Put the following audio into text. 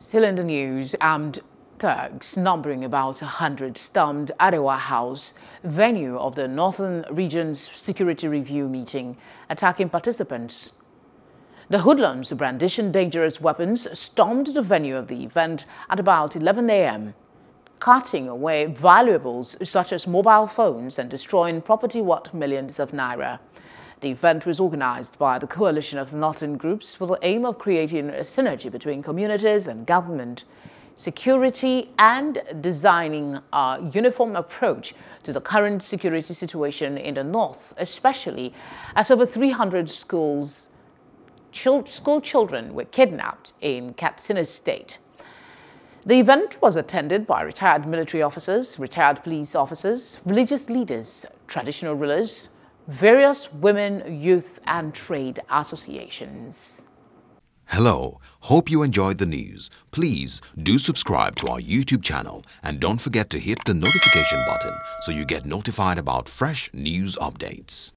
Still in the news, armed thugs numbering about 100 stormed Arewa House, venue of the Northern Region's Security Review meeting, attacking participants. The hoodlums brandishing dangerous weapons stormed the venue of the event at about 11 a.m., cutting away valuables such as mobile phones and destroying property worth millions of naira. The event was organized by the coalition of northern groups with the aim of creating a synergy between communities and government, security and designing a uniform approach to the current security situation in the north, especially as over 300 schools school children were kidnapped in Katsina State. The event was attended by retired military officers, retired police officers, religious leaders, traditional rulers, various women, youth and trade associations. Hello, hope you enjoyed the news. Please do subscribe to our YouTube channel and don't forget to hit the notification button so you get notified about fresh news updates.